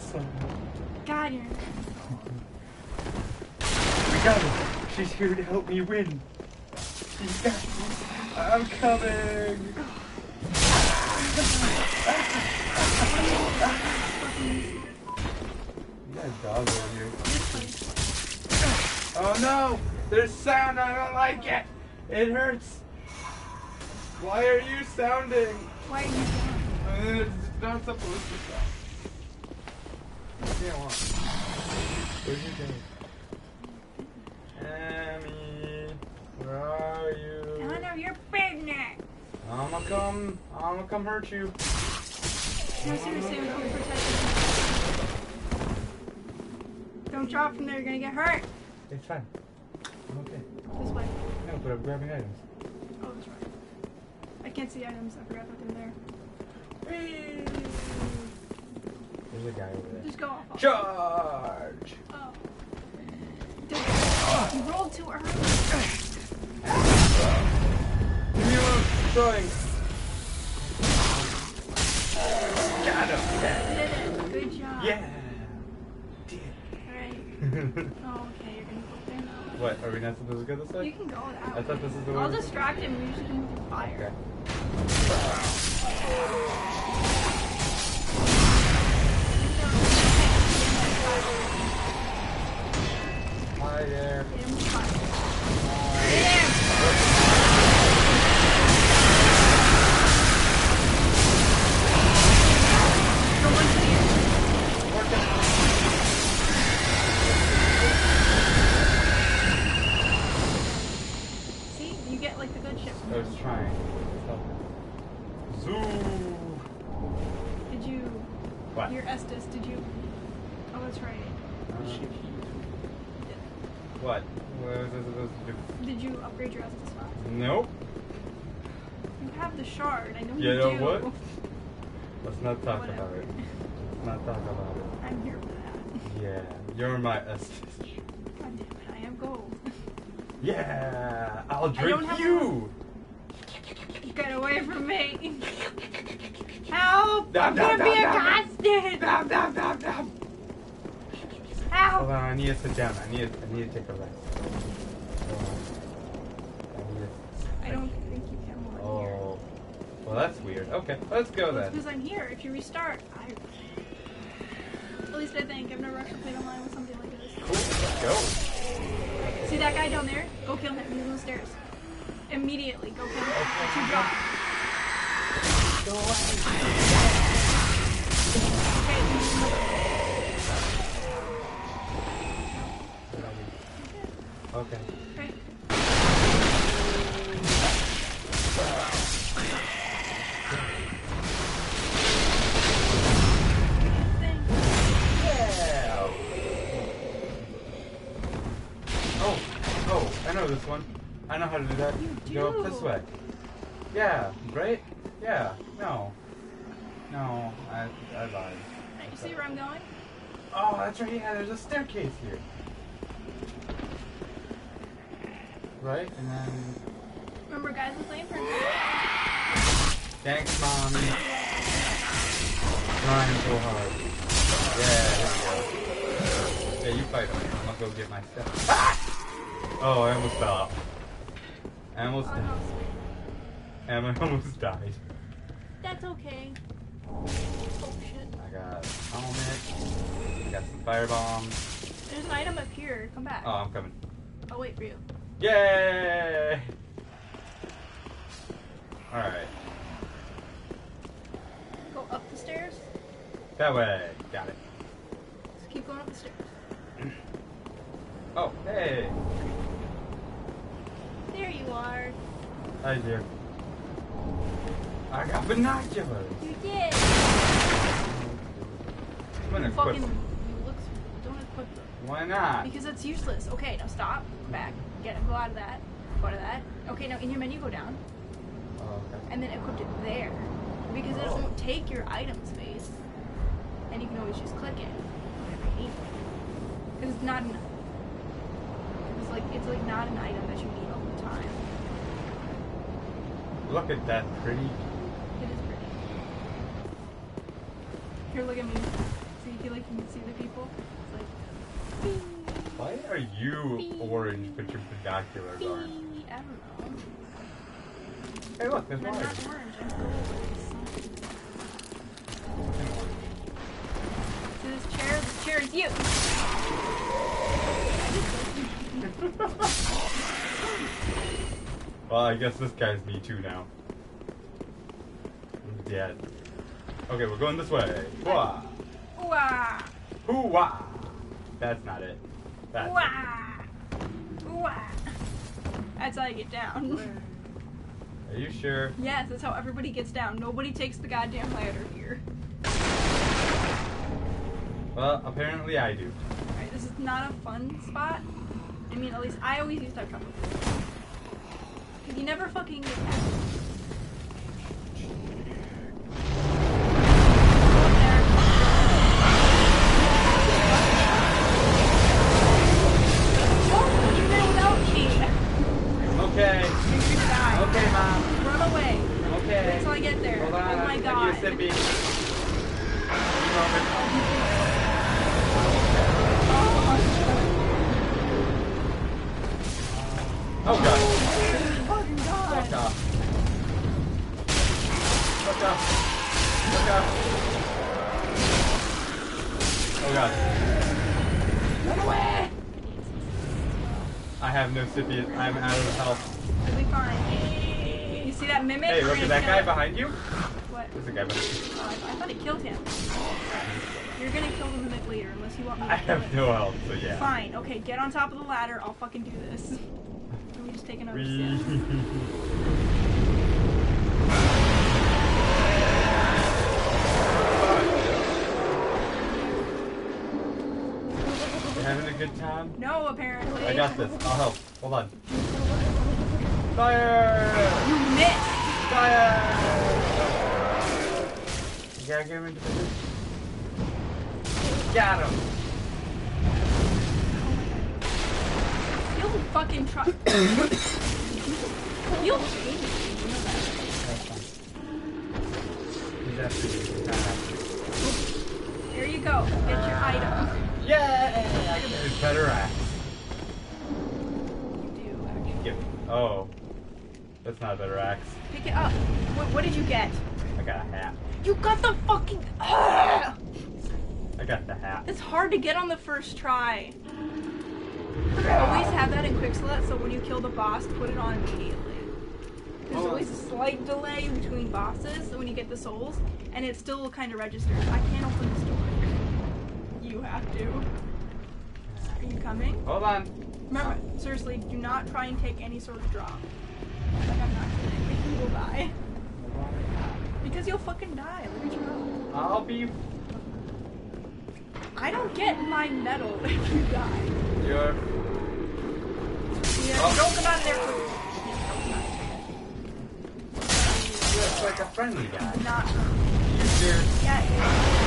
so. God, you're. We got her. She's here to help me win. She's got me. I'm coming. You got a dog over here. Oh no! There's sound. I don't like it. It hurts. Why are you sounding? Why are you doing? Uh, it's not supposed to sound. Yeah, well. Where's your dad? Emmy, where are you? None of your business. I'm gonna come. I'm gonna come hurt you. No, seriously, I'm going to protect you. Don't drop from there, you're gonna get hurt. It's fine. I'm okay. This way. No, but I'm grabbing items. Oh, that's right. I can't see items, I forgot that they're there. There's a guy over there. Just go off. Charge! Oh. You rolled too early. Leave me alone. Throwing. Got him. Good job. Yeah. Did. Alright. Oh, okay, you're gonna go there now. What? Are we not supposed to go this way? You can go that I thought this is the way. I'll distract him use him with fire. Okay. Hi there. Hit him not talk Whatever. about it. Not talk about it. I'm here for that. Yeah, you're my assist. God damn it, I have gold. Yeah, I'll drink you. Get away from me. Help! Nom, I'm gonna be nom, nom. accosted! Nom, nom, nom, nom. Hold on, I need to sit down. I need I need to take a rest. Hold on. I need to- I don't think you can while I'm here. Oh, well that's weird. Okay, let's go then. because I'm here. If you restart, I. At least I think. I've never actually played online with something like this. Cool, let's go. See that guy down there? Go kill him. He's on the stairs. Immediately, go kill him. Two drop. Go away. Okay. Sweet. Emma almost died. That's okay. Oh, shit. I got a helmet. I got some fire bombs. There's an item up here. Come back. Oh, I'm coming. I'll wait for you. Yay! Alright. Go up the stairs. That way. Got it. Just keep going up the stairs. Oh, hey. There you are. Hi, dear. I got binoculars. You did. I'm gonna Fucking. equip them. You look. Don't equip them. Why not? Because it's useless. Okay, now stop. Go back. Get it. Go out of that. Go out of that. Okay, now in your menu, go down. Oh, okay. And then equip it there. Because it won't take your item space. And you can always just click it. Whenever you it. Because it's not an. It's like it's like not an item that you need all the time. Look at that pretty. It is pretty. Here, look at me. See, you, like, you can see the people. It's like, Why are you orange but your binoculars Bee. aren't? I don't know. Hey, look, there's They're orange. not orange. I'm this chair? This chair is you! well, I guess this guy's me too now. I'm dead. Okay, we're going this way. Wah! Wah. Hoo-wah! That's not it. That's Wah. Wah. That's how you get down. Are you sure? Yes, that's how everybody gets down. Nobody takes the goddamn ladder here. Well, apparently I do. Alright, this is not a fun spot. I mean, at least I always used to have trouble. You never fucking I have no sippy. I'm out of health. You'll be fine. You see that mimic? Hey, look at that guy it. behind you. What? There's a guy behind you. Oh, I, I thought he killed him. You're gonna kill the mimic later, unless you want me to I have it. no health, so yeah. Fine. Okay, get on top of the ladder. I'll fucking do this. Let me just take another. You having a good time? No, apparently. I got this. I'll help. Hold on. Fire! You missed. Fire! You gotta get him into position. Got him! You'll fucking try. You'll change. You know that. That's fine. He's after you. There you go. Get your item. Yay! I got a better axe. Oh. That's not a better axe. Pick it up. What, what did you get? I got a hat. You got the fucking. Ugh! I got the hat. It's hard to get on the first try. Always have that in quick select, so when you kill the boss, put it on immediately. There's Oh. always a slight delay between bosses when you get the souls, and it still kind of registers. I can't open this door. You have to. Are you coming? Hold on. Remember, seriously, do not try and take any sort of drop. Like, I'm not kidding. You will die. Because you'll fucking die. Look at you go. I'll be. I don't get my medal if you die. You're. Yeah, Oh. don't come out of there You're like a friendly guy. not. You sure? Yeah. If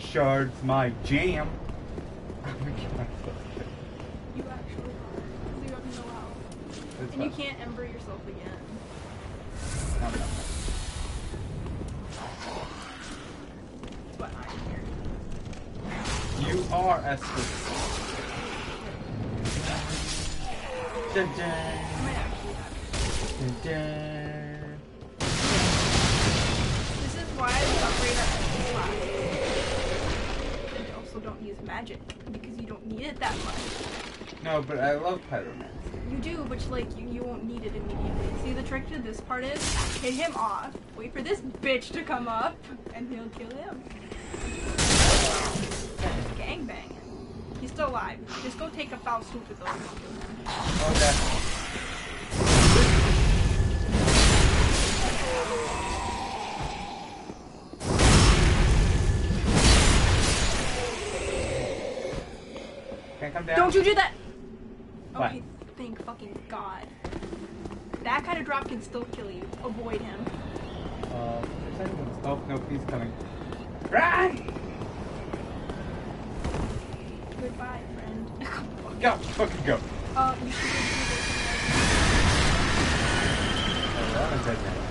Shards, my jam. Oh Gonna kill myself. You actually are. you have no And you can't ember yourself again. No, no, I'm here. You are Estus. Dun, dun, might actually have. dun, dun. Don't use magic because you don't need it that much. No, but I love pyromancy. You do, but like you, you won't need it immediately. See the trick to this part is hit him off, wait for this bitch to come up, and he'll kill him. Gang banging. He's still alive. Just go take a foul swoop with those. Okay. Down. Don't you do that! What? Okay, thank fucking god. That kind of drop can still kill you. Avoid him. Uh, there's anyone- oh no, he's coming. Run! Goodbye, friend. Go, fucking go. uh, you should go do this. Oh, I'm dead now.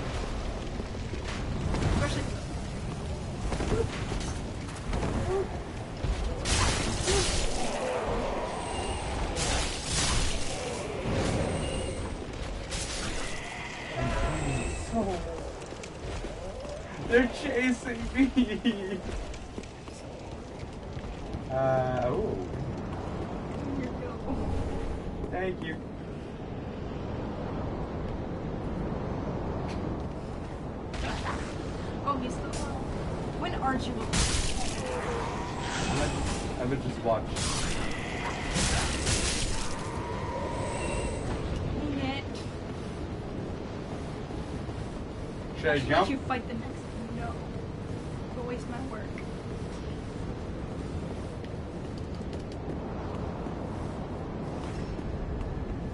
I Let you fight the next. No. Go waste my work.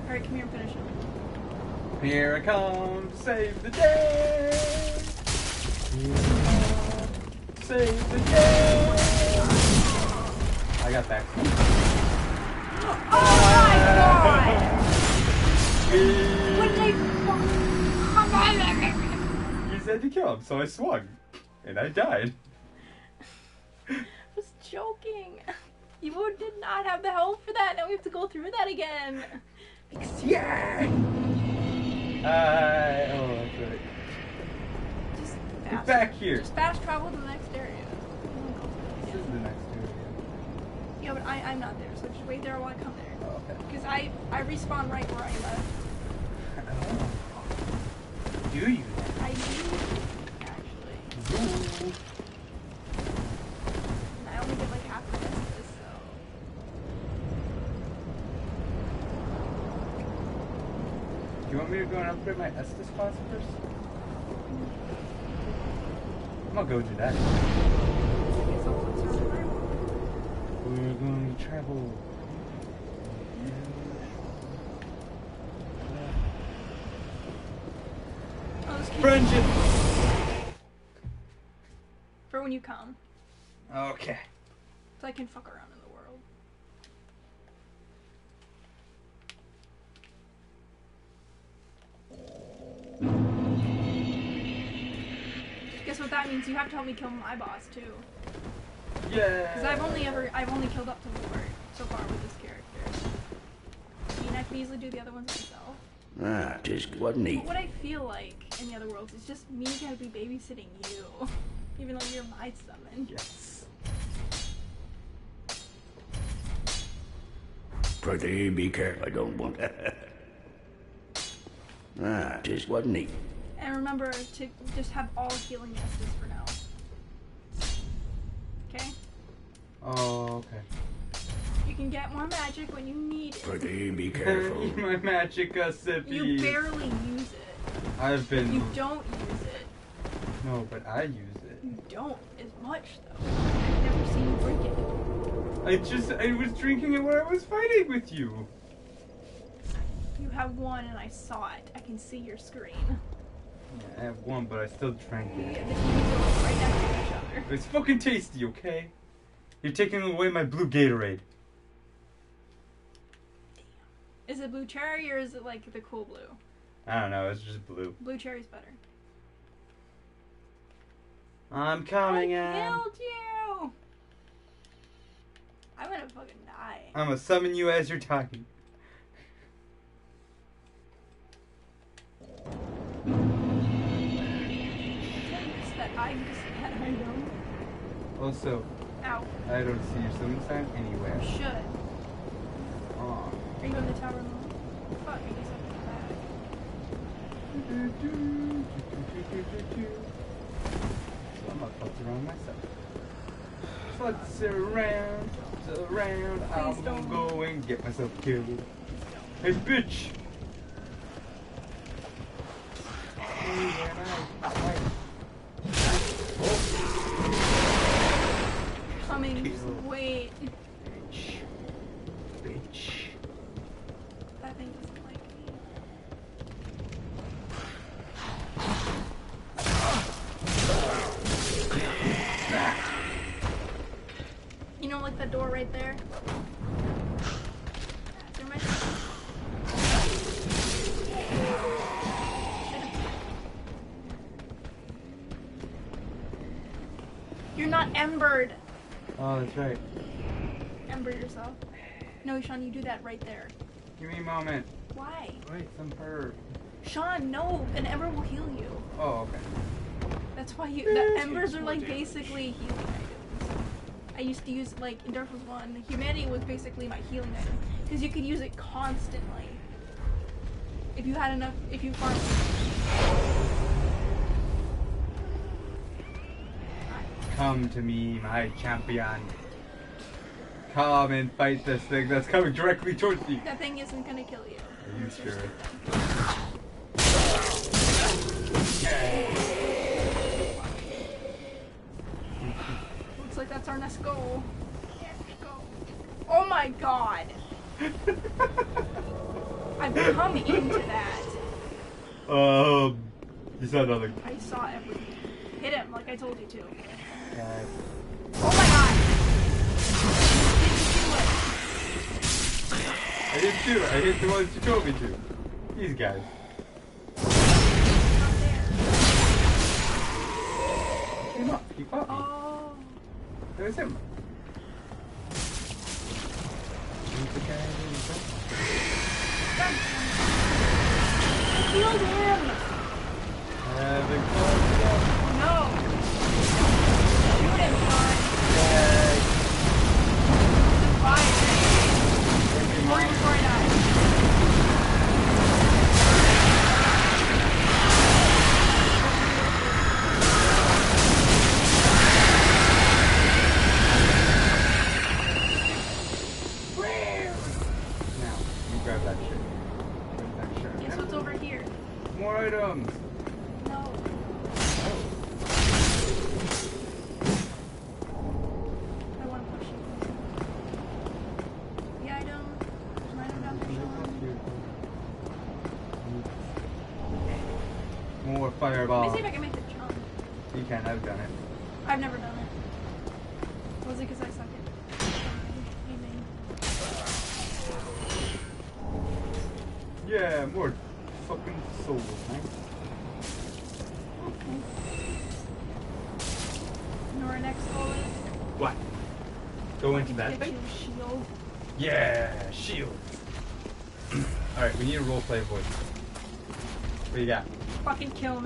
Alright, come here and finish him. Here I come save the day. To kill him, so I swung. And I died. I was joking. You did not have the help for that. Now we have to go through that again. Yeah! Uh, oh, that's right. Just fast, back here. just fast travel to the next area. This is the next area. Yeah, but I, I'm not there, so just wait there while I come there. Oh, okay. Because I, I respawn right where I left. Do you? I do, actually. Ooh. I only get like half the Estus, so. Do you want me to go and upgrade my Estus flask first? I'm gonna go do that. I guess I'll put survivor. We're going to travel. Oh, this keeps- Friendship! For when you come. Okay. So I can fuck around in the world. Guess what that means? You have to help me kill my boss too. Yeah. Because I've only ever I've only killed up to four so far with this character. I mean I can easily do the other ones myself. Ah, just what neat. But what I feel like in the other worlds is just me gonna be babysitting you. Even though you're my summon. Yes. Pretty be careful, I don't want Ah, just what neat. And remember to just have all healing Estus for now. Okay? Oh, okay. You can get more magic when you need it. Pretty be careful. My magic uh, You barely use it. I've been. You don't use it. No, but I use it. You don't as much though. I've never seen you drink it. I just. I was drinking it when I was fighting with you. You have one and I saw it. I can see your screen. Yeah, I have one, but I still drank it. get the two are right next to each other. It's fucking tasty, okay? You're taking away my blue Gatorade. Is it blue cherry or is it like the cool blue? I don't know. It's just blue. Blue cherry's better. I'm coming I in. Killed you. I'm gonna fucking die. I'm gonna summon you as you're talking. I'm just I don't. Also, Ow. I don't see your summon sign anywhere. You should. Aw. Are you in the tower room? Fuck, I guess So I'm gonna futz around myself. Futz around, futz around. I'm Please gonna go and get myself killed. Hey, bitch! Hey, man, I- I- Coming. Just wait. Oh, that's right. Ember yourself. No, Sean, you do that right there. Give me a moment. Why? Wait, some herb. Sean, no, an ember will heal you. Oh, okay. That's why you. The embers are like basically healing items. I used to use like in Dark Souls One, humanity was basically my healing item because you could use it constantly. If you had enough, if you farmed. Come to me, my champion. Come and fight this thing that's coming directly towards you. That thing isn't gonna kill you. Are you sure? Looks like that's our next goal. Oh my god! I've come into that. um, you saw nothing. I saw everything. Hit him like I told you to. Oh my god! I hit too. I hit the ones you told me to. These guys. Came up. He fought me. Oh. It was him. He's the guy God. Killed him! Having fun. Fucking kill me.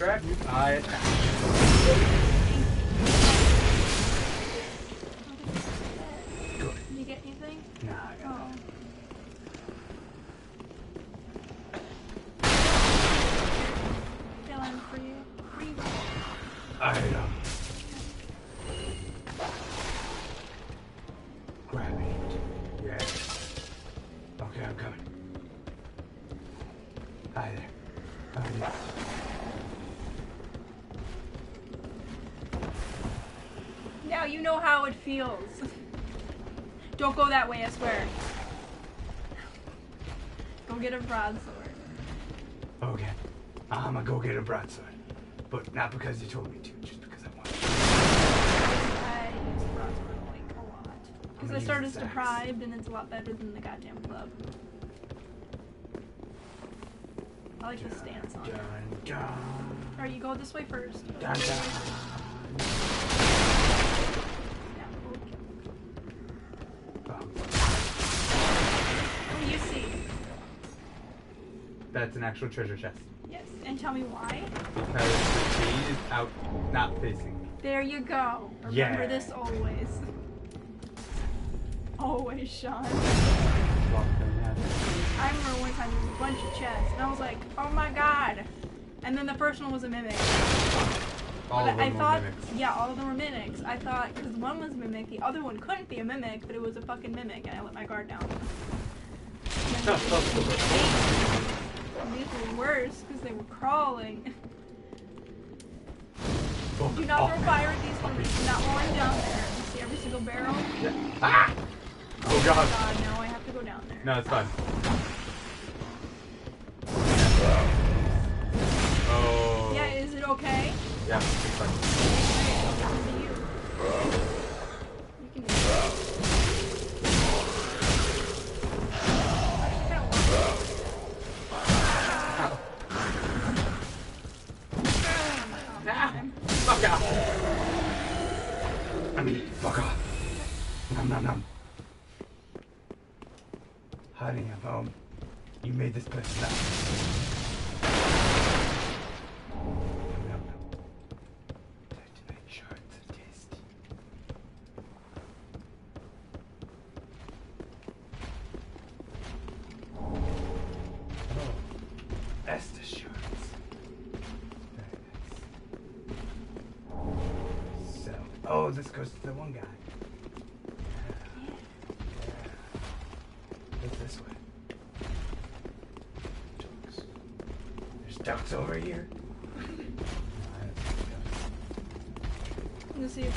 Strap you. I attack. Feels. Don't go that way, I swear. Go get a broadsword. Okay. I'm gonna go get a broadsword. But not because you told me to, just because I want to. I use broadsword like a lot. Because I started deprived and it's a lot better than the goddamn club. I like the stance on it. Alright, you go this way first. dun, dun. That's an actual treasure chest. Yes, and tell me why. Because the key is out, not facing me. There you go. Remember Yeah. this always. Always, Sean. Well, then, yeah. I remember one time there was a bunch of chests, and I was like, oh my god. And then the first one was a mimic. All But of them I thought, mimics. yeah, all of them were mimics. I thought, because one was a mimic, the other one couldn't be a mimic, but it was a fucking mimic, and I let my guard down. And then and these were worse, because they were crawling. Do not throw fire at these ones, not while I'm down there. You see every single barrel? Yeah. Ah! Oh god. God, no, I have to go down there. No, it's fine. Oh. Yeah, is it okay? Yeah, it's fine. Alright, oh, this goes to the one guy. Yeah. Yeah. What's this way? Ducks. There's ducks over here. I don't see ducks. Let's see if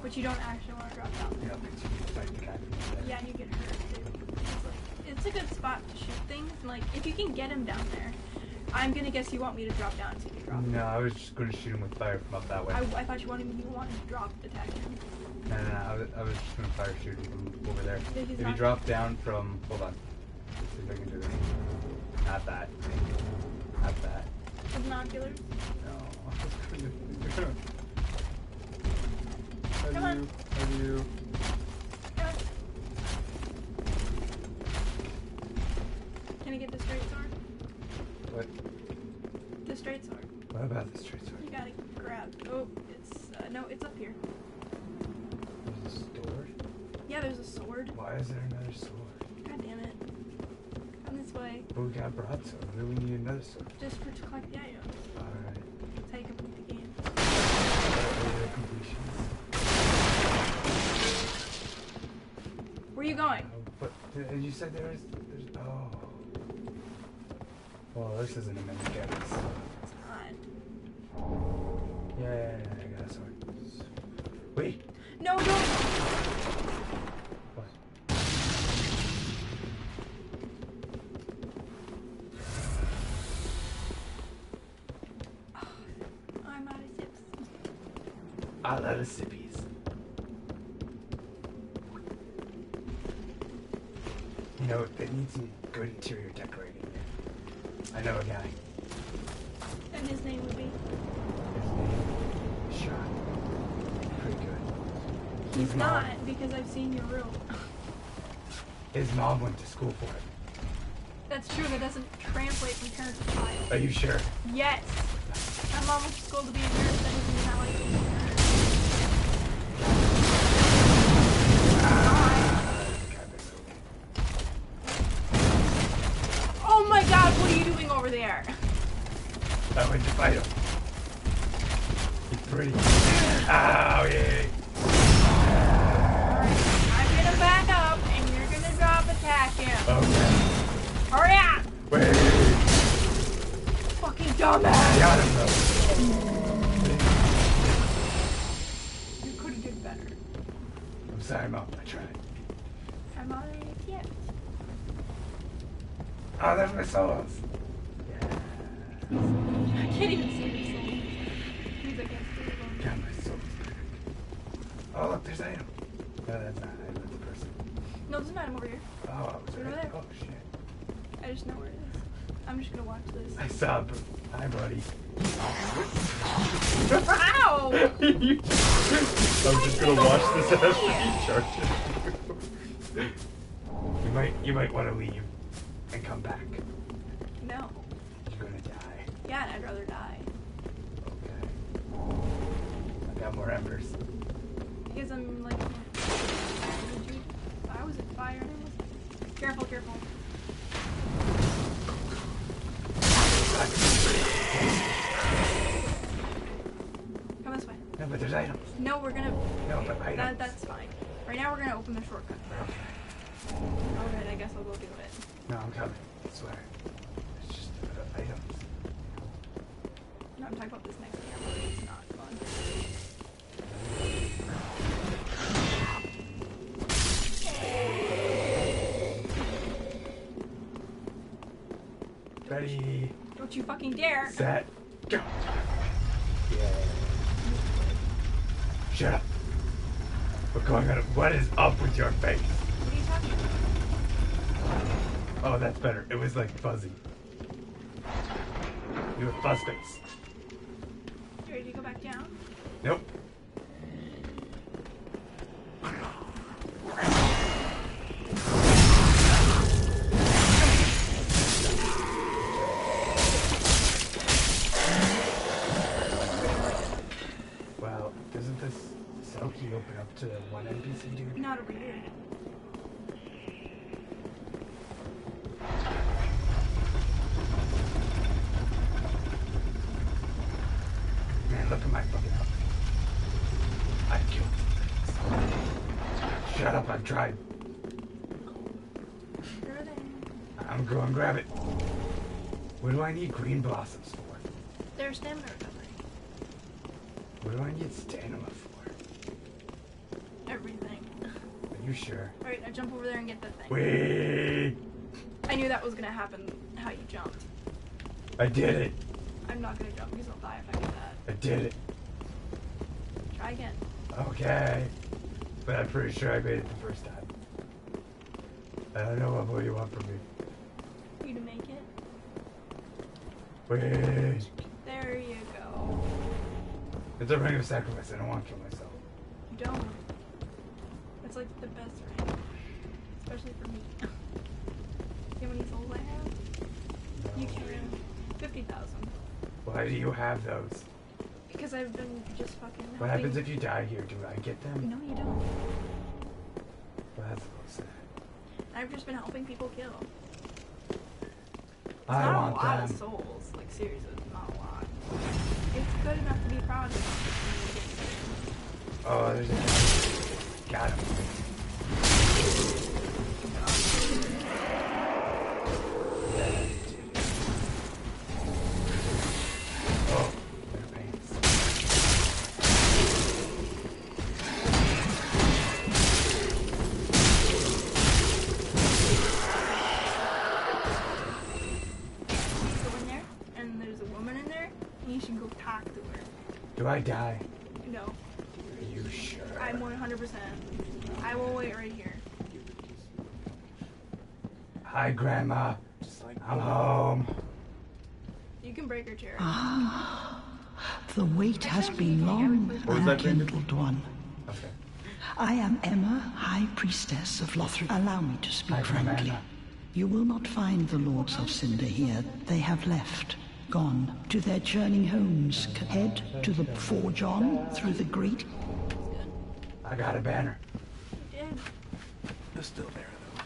But you don't actually want to drop down Yeah, but you can fight the guy from. Yeah, and you get hurt too. It's, like, it's a good spot to shoot things. And like, if you can get him down there, I'm gonna guess you want me to drop down can drop. No, I was just going to shoot him with fire from up that way. I, I thought you wanted me you wanted to drop attack him. No, no, no. I was, I was just going to fire shoot him from over there. If you not- drop down from, hold on. Let's see if I can do this. Not that. Not that. Binoculars. No. How Come do on. you? How do you? Come on. Can I get the straight sword? What? The straight sword. What about the straight sword? You gotta grab. Oh, it's uh, no, it's up here. There's a sword. Yeah, there's a sword. Why is there another sword? God damn it. Come this way. brought some. do we need another sword? Just for to collect the items. All right. That's how you complete the game. Where are you going? Oh, but th- you said there was. There's, oh. Well, this isn't a mini game. It's not. Yeah, yeah, yeah, I got a sword. Wait. No, don't. What? I'm out of sips. A lot of sippies. You know, they need some good interior decorating here. I know a guy. And his name would be. His name is Sean. Pretty good. He's His mom- not because I've seen your room. His mom went to school for it. That's true. That doesn't translate from parent to child. Are you sure? Yes. My mom went to school to be a nurse. That doesn't mean I like to be a nurse. Oh my God! What are you doing over there? I went to fight him. He's pretty. Ow, dumbass! Got him though. You could have did better. I'm sorry, Mom. I tried. I'm alright, yeah. Oh, there's my souls. Yeah. I can't even see the solos. Please, I can't. Got my solos back. Oh, look, there's Adam. No, that's not Adam. That's a person. No, there's an Adam over here. Oh, I was right. Over there. Oh, shit. I just know where it is. I'm just gonna watch this. I saw it before. Hi, buddy. Ow! I'm just gonna watch this as he charges. you might, you might want to leave and come back. No. You're gonna die. Yeah, and I'd rather die. Okay. I got more embers. Because I'm like. I was at fire. and I was- Careful, careful. No, we're gonna. No, but That, items. that's fine. Right now, we're gonna open the shortcut. Okay. Alright, I guess I'll go do it. No, I'm coming. I swear. It's just uh, items. No, I'm talking about this next camera. It's not fun. Ready, Don't you fucking dare! set, go. Yeah. Shut up. What's going on? What is up with your face? What are you talking about? Oh, that's better. It was like fuzzy. You have fuzz face. You ready to go back down? Nope. Well, doesn't this Selkie open up to one NPC dude? Not over here. Man, look at my fucking outfit. I killed things. Shut up, I've tried. I'm going to grab it. What do I need green blossoms for? There's stamina recovery. What do I need stamina for? Everything. Are you sure? Alright, now jump over there and get the thing. Wait! I knew that was gonna happen, how you jumped. I did it! I'm not gonna jump because I'll die if I do that. I did it. Try again. Okay. But I'm pretty sure I made it the first time. I don't know what more you want from me. For you to make it. Wait. There you go. It's a ring of sacrifice. I don't want to kill myself. You don't. It's like the best ring. Especially for me. See how many souls I have? You can. 50,000. Why do you have those? Because I've been just fucking What helping- happens if you die here? Do I get them? No, you don't. Well, that's a little sad. I've just been helping people kill. It's I not want a lot them. of souls. Like, seriously, it's not a lot. It's good enough to be proud of. Oh, there's a Got him. I die? No, Are you sure? I'm 100%. I will wait right here. Hi, Grandma. I'm home. You can break her chair. Ah, The wait has been long, What was my kindled one. Okay. I am Emma, High Priestess of Lothric. Allow me to speak Hi, frankly. Emma. You will not find the Lords of Cinder here. They have left, gone to their churning homes. Head to the Forge on through the great I got a banner. You did. It's still there though.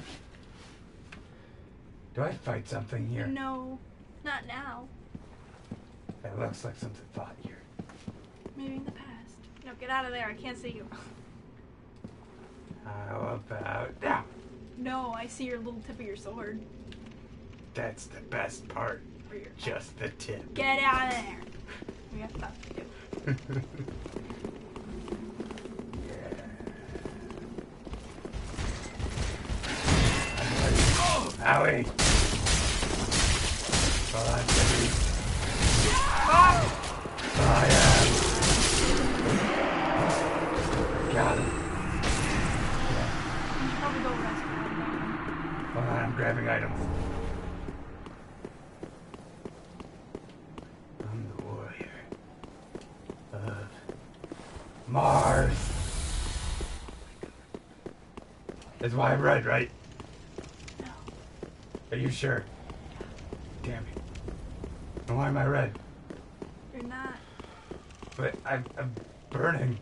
Do I fight something here? No, not now. It looks like something fought here. Maybe in the past. No, get out of there. I can't see you. How about now? No, I see your little tip of your sword. That's the best part. Just the tip. Get out of there. We have stuff to do. Owie! Fire! Fire! Got him. Well, I'm grabbing items. Mars. That's why I'm red, right? No. Are you sure? Damn it. And why am I red? You're not. But I'm, I'm burning.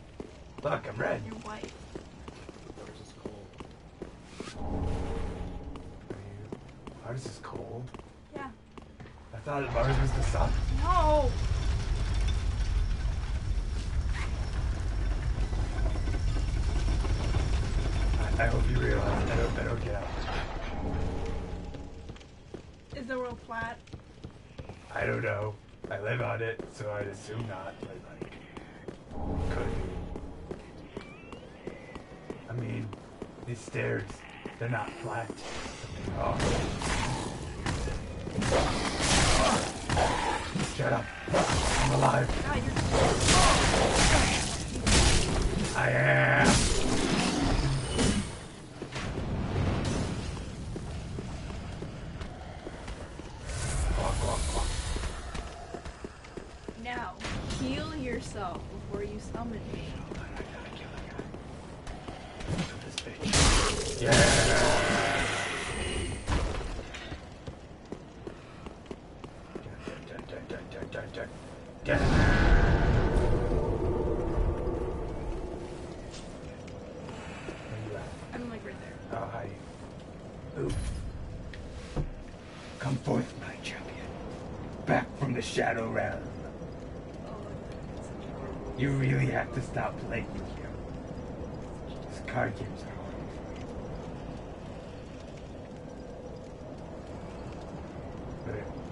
Look, I'm red. You're white. Yours is cold. Are you? Mars is cold. Yeah. I thought Mars was the sun. No. I, hope you realize I don't, I don't get out. Is the world flat? I don't know. I live on it, so I'd assume not. But like, could be. I mean, these stairs, they're not flat. Oh. Shut up. I'm alive. God, you're. I am. Yourself before you summon me. I gotta kill a guy. Kill this bitch. Yeah. Dun, dun, dun, dun, dun, dun, dun. Where you at? I'm like right there. Oh, hi. Oof. Come forth, my champion. Back from the Shadow Realm. Oh, it's such a horrible. You really have to stop playing you. These card games are horrible.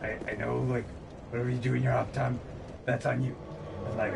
But I, I know, like, whatever you do in your off time, that's on you. Like,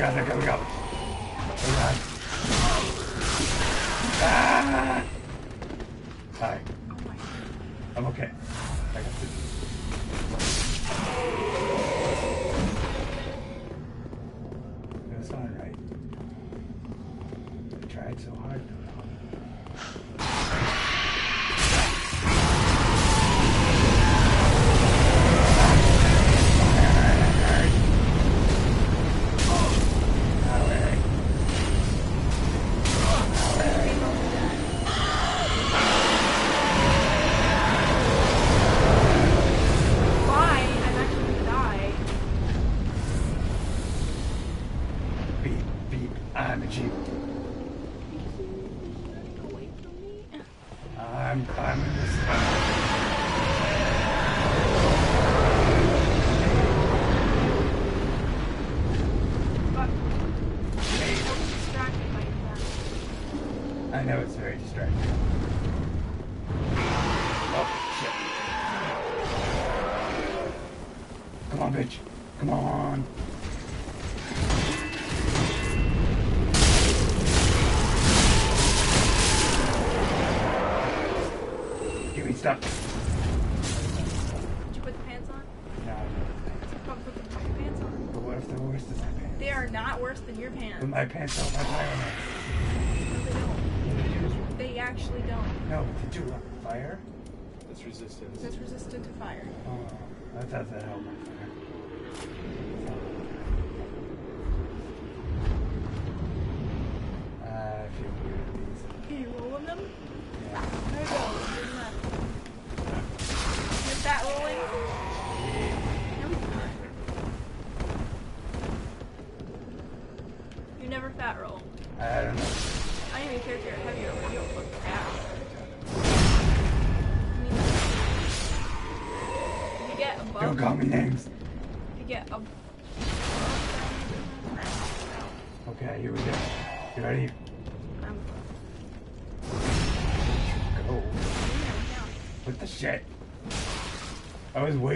god, there I know it's very distracting. Oh, shit. Come on, bitch. Come on. Give me stuff. Did you put the pants on? No. Probably actually don't. on them. No, did you like fire? It's resistance. It's resistant to fire. Oh, I thought that helped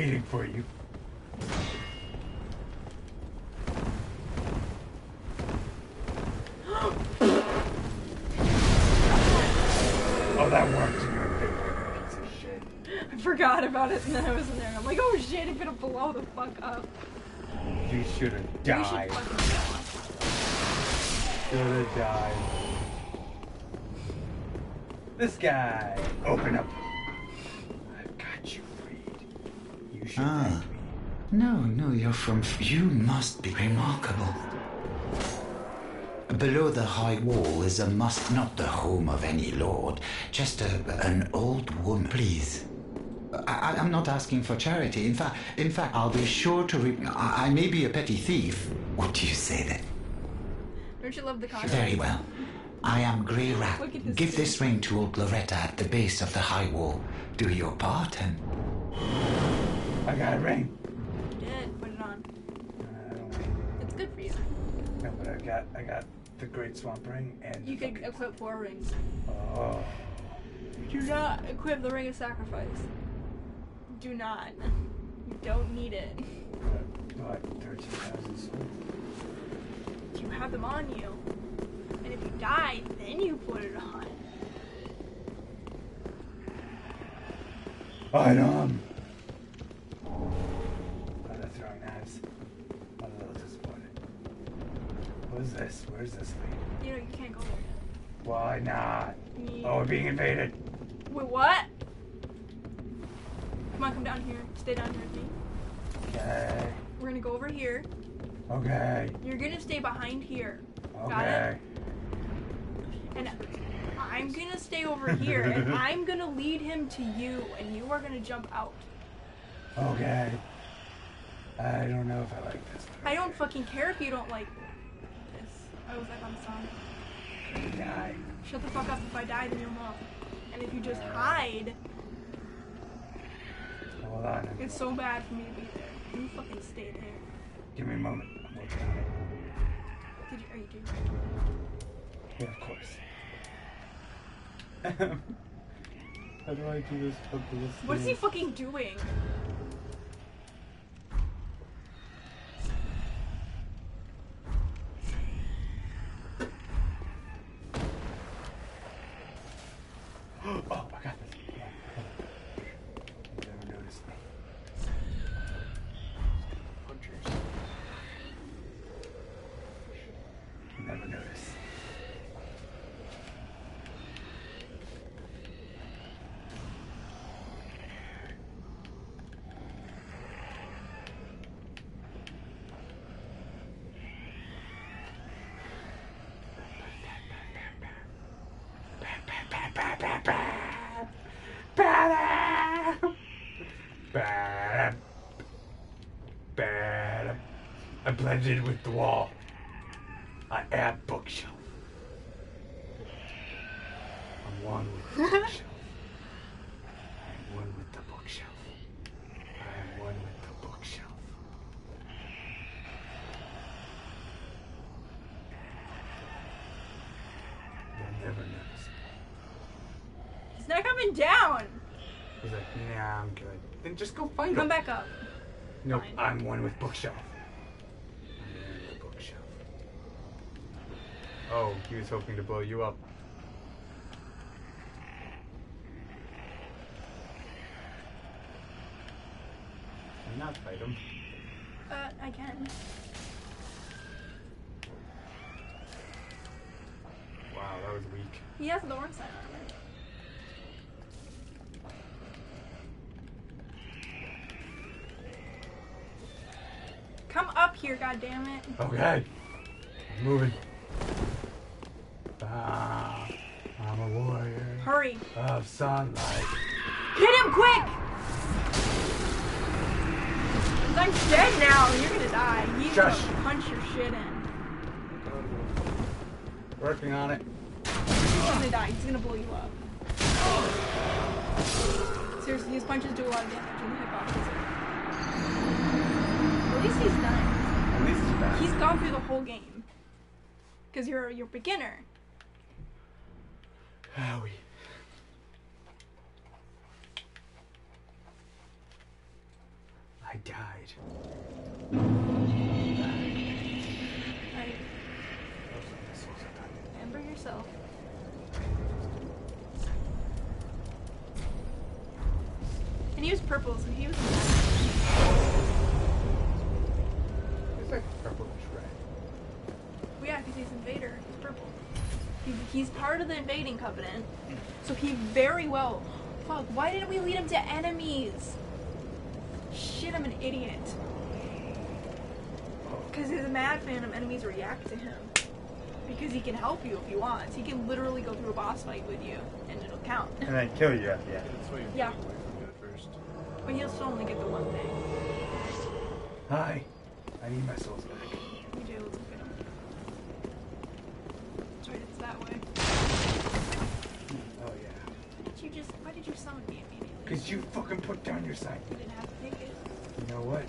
waiting for you. Oh, that worked in your favor, piece of shit. I forgot about it and then I was in there and I'm like, oh shit, I'm gonna blow the fuck up. You should have died. Should have died. This guy. Open up. I've got you freed. You should Ah. thank me. No, no, you're from. You must be remarkable. Below the high wall is a must, not the home of any lord, just a, an old woman. Please. I, I- I'm not asking for charity. In fact, in fact, I'll be sure to. Re- I, I may be a petty thief. What do you say then? Don't you love the concept? Very well. I am Greirat. This Give thing. this ring to old Loretta at the base of the high wall. Do your part and I got a ring. You did, put it on. I don't need it. It's good for you. No, but I got I got the Great Swamp Ring and You could fucking- equip four rings. Oh. Do not equip the ring of sacrifice. Do not. You don't need it. Thirteen thousand souls. You have them on you. And if you die, then you put it on. Item. Is this? Where's this lead? You know, you can't go there. Why not? Oh, we're being invaded. Wait, what? Come on, come down here. Stay down here with me. Okay. We're gonna go over here. Okay. You're gonna stay behind here. Got Okay. it? And I'm gonna stay over here, and I'm gonna lead him to you, and you are gonna jump out. Okay. I don't know if I like this. I don't fucking care if you don't like this. I was like the song. Die. Shut the fuck up. If I die, then you'll know. And if you just hide, Hold on. it's so bad for me to be there. You fucking stay there. Give me a moment. I'm working on it. Did you? Are you doing? Yeah, of course. How do I do this publicity? What is he fucking doing? Oh, I got this. Yeah. You never noticed me. Punchers. You never notice. Bad. Bad. I blended with the wall. I am bookshelf. I'm one with the bookshelf. I'm one with the bookshelf. I am one with the bookshelf. You'll never notice. He's not coming down. He's like, nah, I'm good. Then just go fight him. Come back up. Nope, Fine. I'm one with bookshelf. I'm one with bookshelf. Oh, he was hoping to blow you up. Can you not fight him? Uh, I can. Wow, that was weak. He has the sign armor. Come up here, goddammit. Okay. I'm moving. Of sunlight. Hit him quick! I'm dead now you're gonna die. He's gonna punch your shit in. Working on it. He's gonna die. He's gonna blow you up. Seriously, his punches do a lot of damage when you hit boxes. At least he's nice. At least it's back. He's gone through the whole game. Cause you're you're a beginner. Very well. Fuck! Why didn't we lead him to enemies? Shit, I'm an idiot. Because as a mad phantom, enemies react to him. Because he can help you if he wants. He can literally go through a boss fight with you, and it'll count. And then kill you at the end. That's why you Yeah. get away from it at first. But he'll still only get the one thing. Hi. I need my souls back. We do. Let's look at him. That's right. It's that way. Oh yeah. Why did you just? Why did you summon me immediately? Cause you fucking put down your sign. You didn't have to take it. You know what?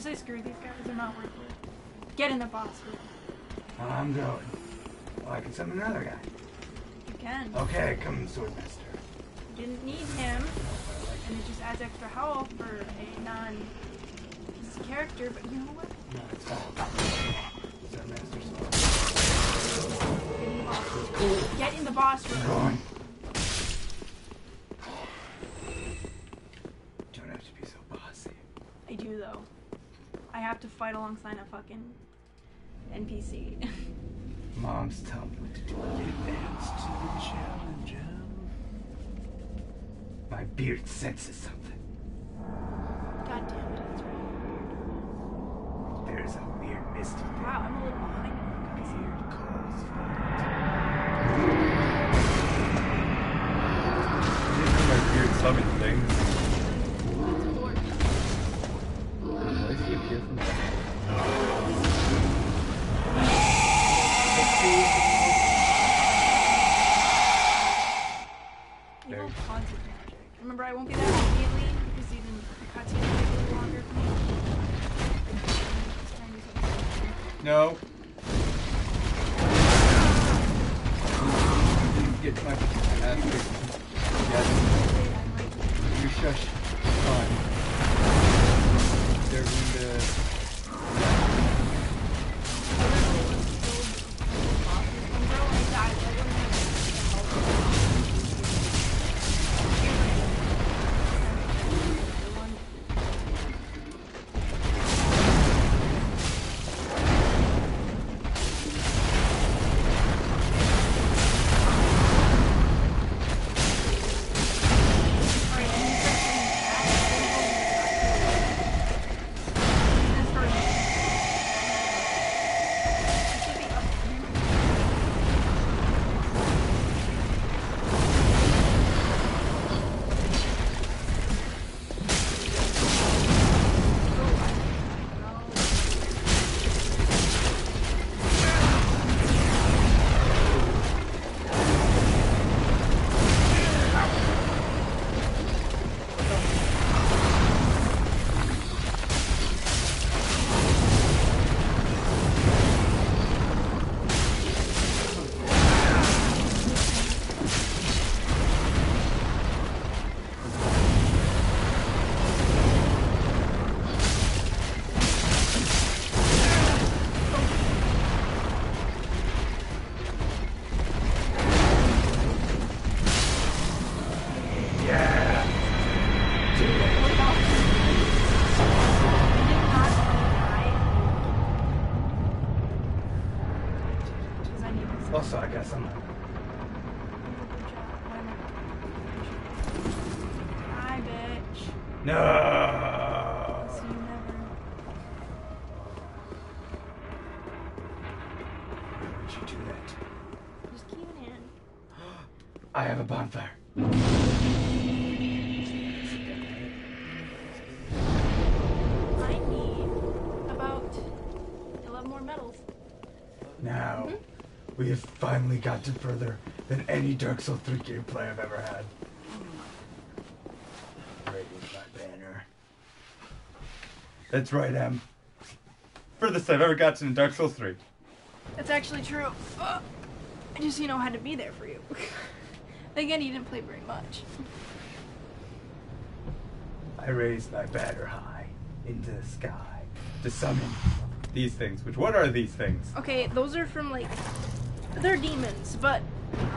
Just say screw these guys. They're not worth it. Get in the boss room. I'm going. Oh, I can summon another guy. You can. Okay, come Swordmaster. You didn't need him, and it just adds extra health for a non character. But you know what? No, it's fine. Swordmaster sword. Get in the boss room. going. Don't have to be so bossy. I do though. I have to fight alongside a fucking NPC. Mom's telling me what to do. Advance to the challenge. My beard senses something. God damn it, that's right. There's a weird misty thing. Wow, I'm a little behind you guys. Weird calls. These are my weird summon things. Also, I got some. Hi, bitch. No. Finally gotten further than any Dark Souls 3 gameplay I've ever had. Raise my banner. That's right, Em. Furthest I've ever gotten in Dark Souls 3. That's actually true. Ugh. I just, you know, had to be there for you. Again, you didn't play very much. I raised my banner high into the sky. To summon these things. Which, what are these things? Okay, those are from like they're demons, but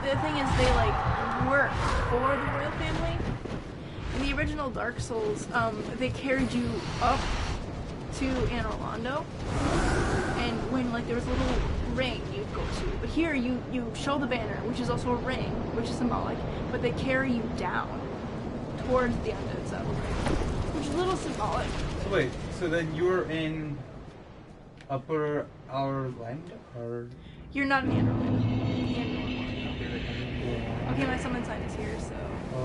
the thing is they like work for the royal family. In the original Dark Souls, um, they carried you up to Anor Londo, and when like there was a little ring you'd go to. But here you you show the banner, which is also a ring, which is symbolic, but they carry you down towards the undead settlement, which is a little symbolic. So wait, so then you're in Upper Our Land? Or You're not an Anor. Anor. Okay, my summon sign is here, so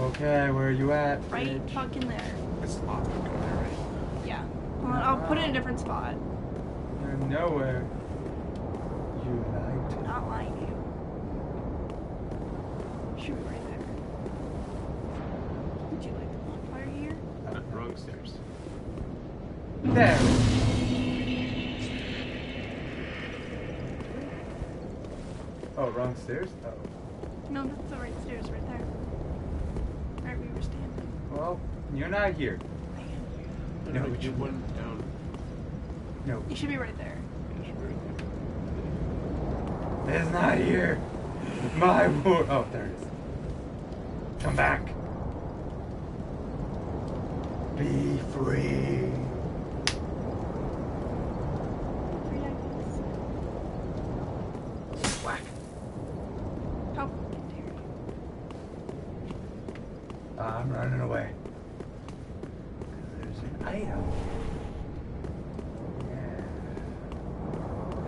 Okay, where are you at? Right bitch? fucking there. It's locked. There, right? Yeah. Hold on, I'll put it in a different spot. You're nowhere. You lied to Not lying to you. Should be right there. Would you like the bonfire here? Uh, wrong stairs. There. Oh, wrong stairs? Oh. No, that's the right stairs right there. Right where we were standing. Well, you're not here. No, No, but you went down. No. You should be right there. It's not here. My word. Oh, there it is. Come back. Be free. Three icons. Whack. How fucking dare you? Uh, I'm running away. There's an item. Yeah.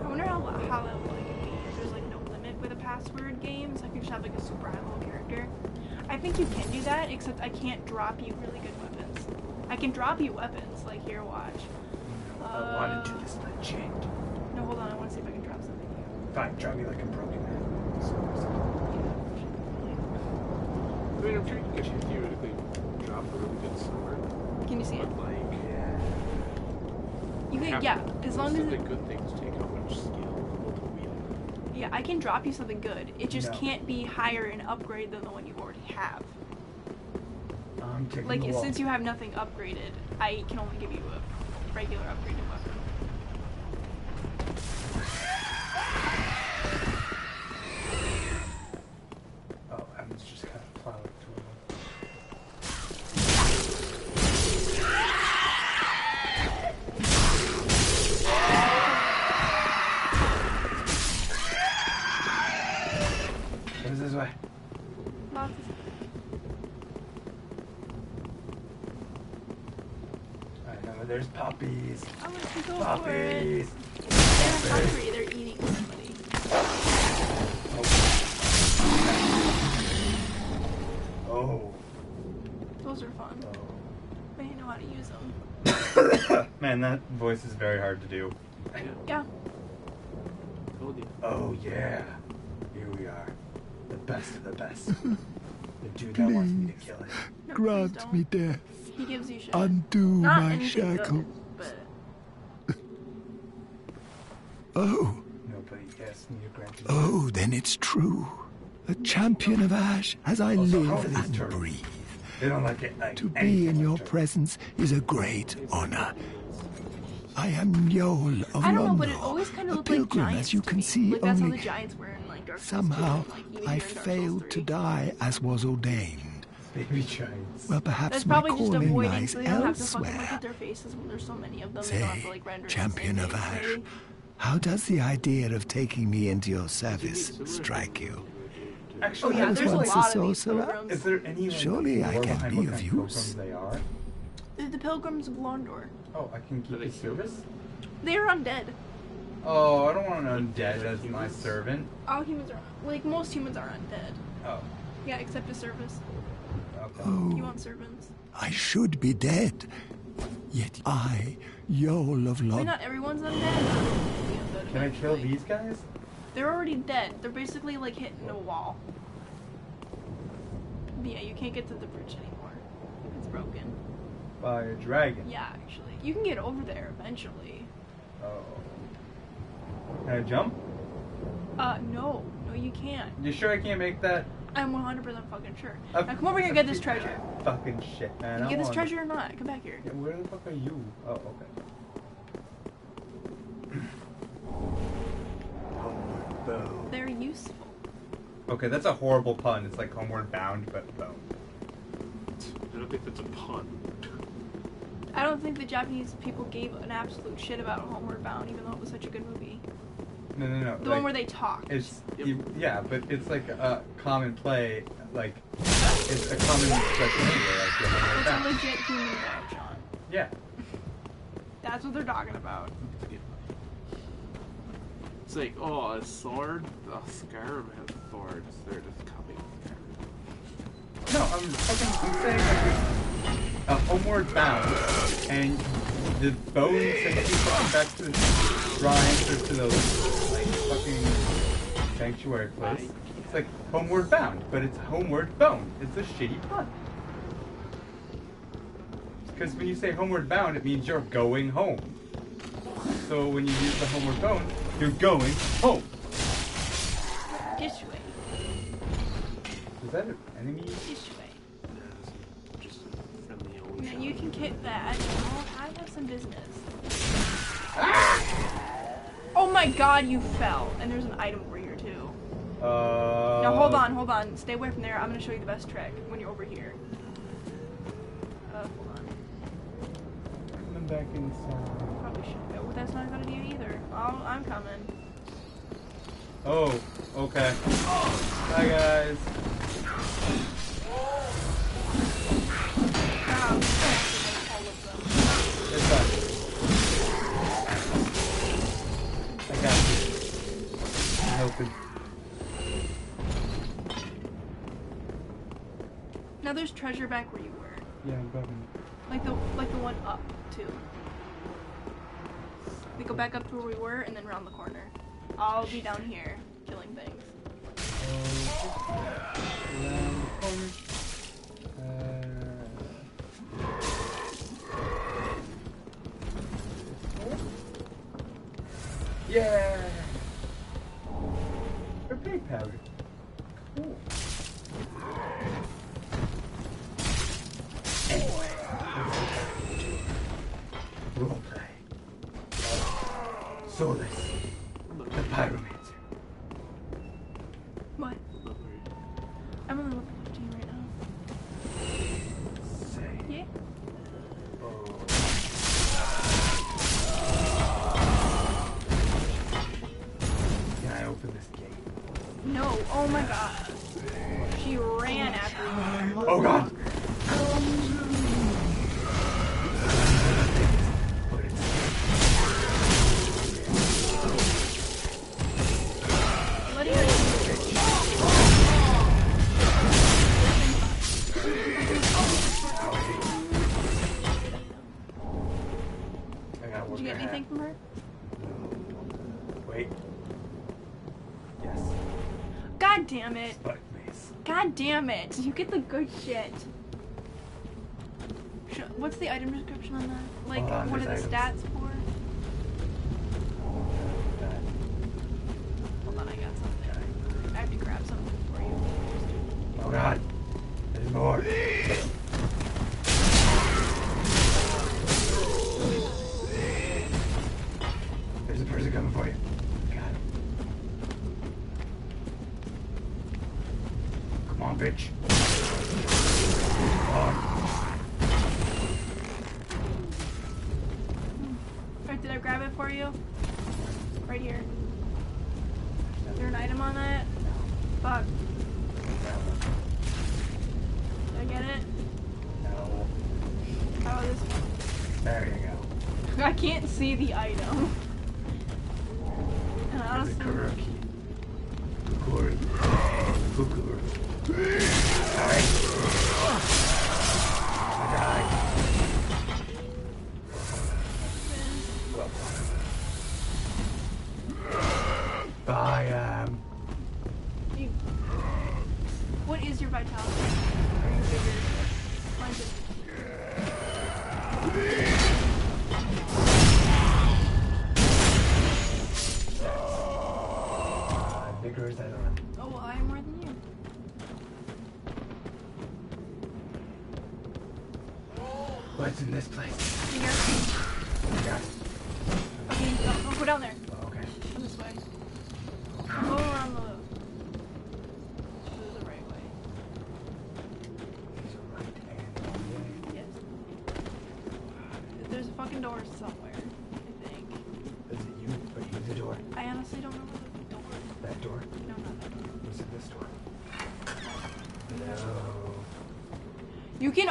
I wonder how how that would like be if there's like no limit with a password game, so I could just have like a super high level character. I think you can do that, except I can't drop you really good weapons. I can drop you weapons, like here, watch. I want to do Uh, this legit. No, hold on, I want to see if I can drop something here. Fine, drop me like a broken man. I mean, I'm sure you could theoretically drop a really good sword. Can you see it? Like, Yeah. You can, yeah, as long as of it, good things take how much skill to wield. yeah, I can drop you something good. It just No. can't be higher in upgrade than the one you already have. I'm taking Like the since you have nothing upgraded, I can only give you a regular upgraded weapon. Them. Man, that voice is very hard to do. Yeah. Told you. Oh yeah, here we are, the best of the best. the dude that wants me to kill him. No, please Grant don't. me death. He gives you shit. Undo Not my anything good, shackles. but Oh, Nobody asked me to grant him. oh, then it's true. A champion of Ash as I Oh, so how are live these and breathe. They don't like it. Like To be in your turtles. presence is a great honor. I am Yoel of I don't know, but it always kind of a looked like pilgrim, giants as you to can me. see Like that's how only. the giants were in like Dark Somehow, like, I here in Dark Souls failed to die as was ordained. baby giants. Well, perhaps That's my probably just calling avoiding, lies so they don't have look elsewhere. at their faces when there's so many of them. they don't have to Say, like render the champion of Ash, maybe. how does the idea of taking me into your service strike you? Actually, Oh yeah, was there's a once a lot of these sorcerer. is there any? Like, Surely I can be of use. They are. They're the pilgrims of Londor. Oh, I can keep the service. They are undead. Oh, I don't want an undead as my servant. All humans are like most humans are undead. Oh, Yeah, except a service. okay. Oh. You Oh, want servants? I should be dead. Yet I, Yoel of I mean, not everyone's undead. but they'll be undead Can I kill eventually. these guys? They're already dead. They're basically like hitting a wall. But yeah, you can't get to the bridge anymore. It's broken. By a dragon. Yeah, actually. You can get over there eventually. Oh. Can I jump? Uh, no. No, you can't. You sure I can't make that? I'm 100% fucking sure. Uh, now come over here and get this treasure. Fucking shit, man. Can you I get this want- treasure or not? Come back here. Yeah, where the fuck are you? Oh, okay. Homeward bone. They're useful. Okay, that's a horrible pun. It's like homeward bound, but bow. I don't think that's a pun. I don't think the Japanese people gave an absolute shit about Homeward Bound, even though it was such a good movie. No, no, no. The like, one where they talk. It's you, yeah, but it's like a common play. Like it's a common expression anyway. Like you're homeward It's a legit human bow, Sean. Yeah. That's what they're talking about. It's like, oh, a sword? Oh, the Skyrim has swords. They're just coming. No, I'm fucking. I'm saying like you're uh, homeward bound, and the bones that keep coming back to the shrines or to the like fucking sanctuary place. It's like homeward bound, but it's homeward bound. It's a shitty pun. Because when you say homeward bound, it means you're going home. So when you use the homeward bound, you're going home. This way. Is that an enemy? This way. Just friendly old Now you can kick that. Oh, I have some business. Oh my god, you fell. And there's an item over here too. Uh. Now hold on, hold on. Stay away from there. I'm gonna show you the best trick when you're over here. Uh, hold on. Coming back inside. Probably should go. But that's not a good idea either. I'll, I'm coming. Oh, okay. Bye guys. Now there's treasure back where you were. Yeah, I'm coming. Like the like the one up too. We go back up to where we were and then round the corner. I'll be down here killing things. Around the. Uh, yeah. Damn it. You get the good shit. Sh- What's the item description on that? Like, Hold on, what are the there's stats bitch. Alright, did I grab it for you? Right here. Is there an item on that? Fuck. Did I get it? No. Oh, this one. There you go. I can't see the item.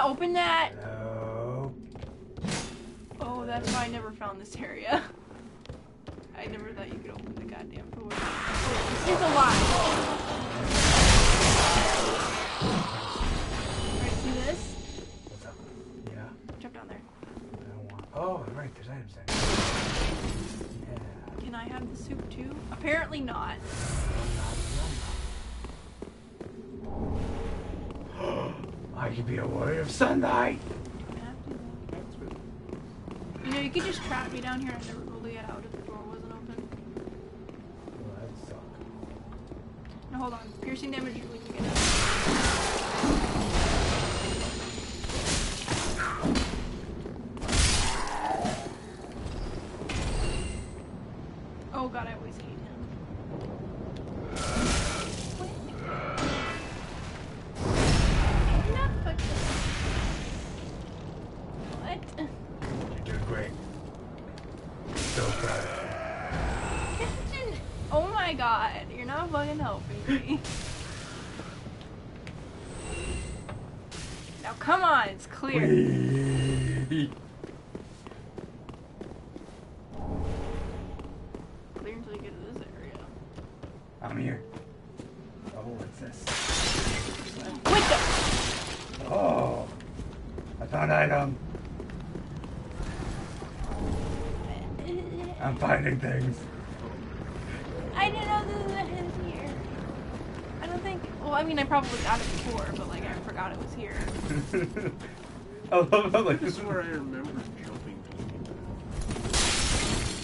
Open that. Hello. Oh, that's why I never found this area. Fucking helping me. now come on, it's clear. Clear until you get to this area. I'm here. Oh, what's this? What the? Oh, I found item. I'm finding things. I didn't know this was here. I don't think. Well, I mean, I probably got it before, but like I forgot it was here. I love how like This this is where I remember jumping.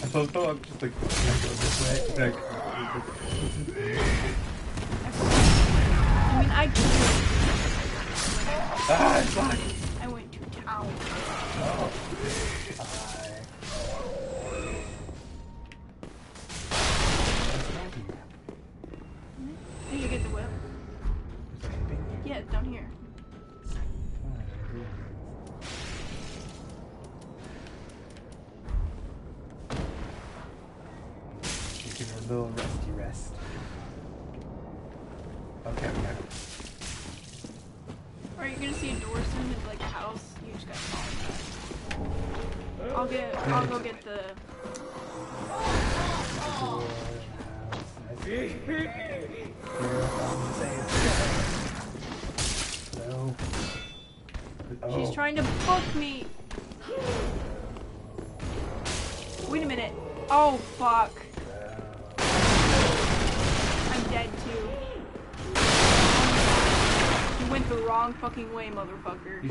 I love how I'm just like I go this way? Like, I mean, I could. Ah, it's locked. I went to town. Oh.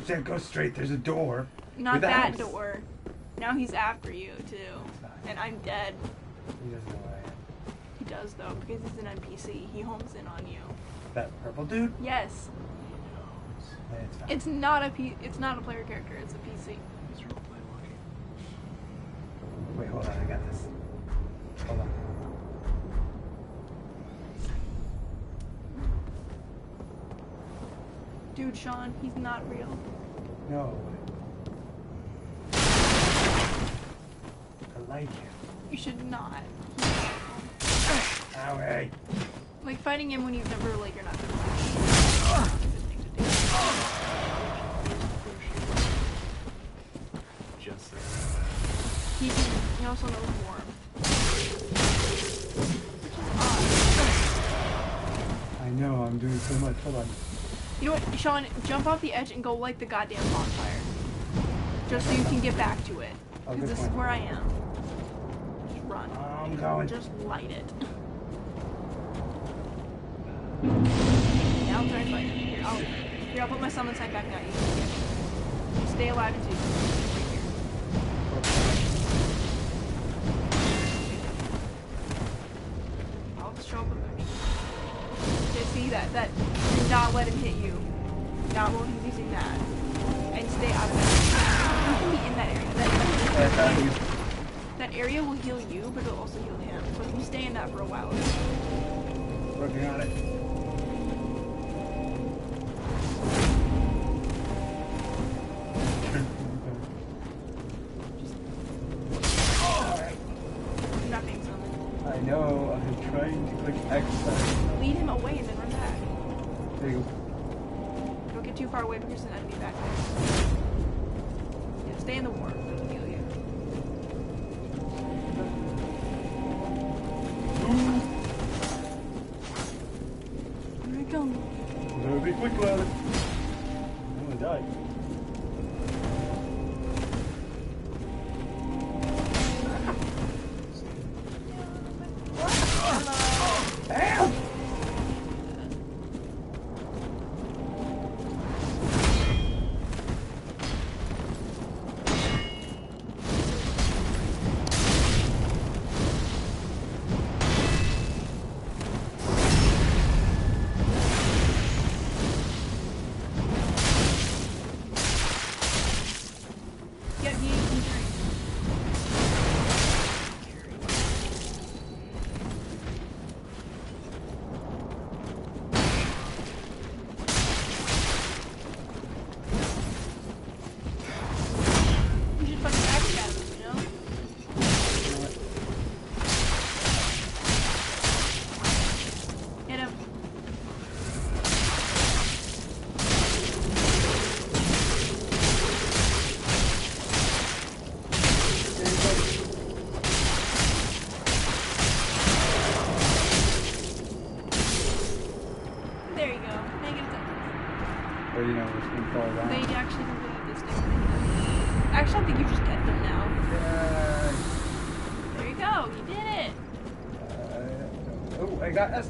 Said go straight. There's a door. Not that house. door. Now he's after you too. And I'm dead. He doesn't know where I am. He does though, because he's an NPC. He homes in on you. That purple dude? Yes. It's fine. It's not a P it's not a player character, it's a PC. Wait, hold on. I got this. Hold on. Dude, Sean, he's not real. No. I like him. You should not. Ow, hey. Like fighting him when you've never like you're not gonna Just saying. He can, he also knows warm. I know I'm doing so much. Hold on. You know what, Sean, jump off the edge and go light the goddamn bonfire. Just so you can get back to it. Oh, Because good this is where I am. Just run. I'm going. Just light it. Yeah, I'll try and fight. Here, I'll, here, I'll put my summon sign back down. You can get stay alive until you Not while he's using that. And stay out of that. You can be in that area. That, I found that area will heal you, but it'll also heal him. So if you stay in that for a while, Working on it.